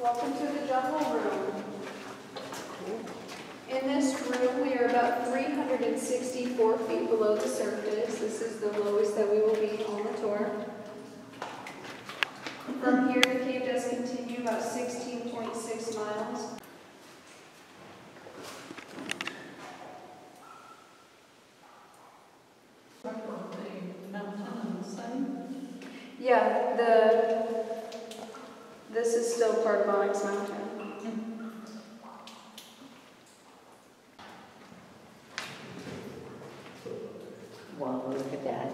Welcome to the jungle room. In this room, we are about 364 feet below the surface. This is the lowest that we will be on the tour. From here, the cave does continue about 16.6 miles. Yeah, the this is still part of Onyx Mountain. Wow, look at that.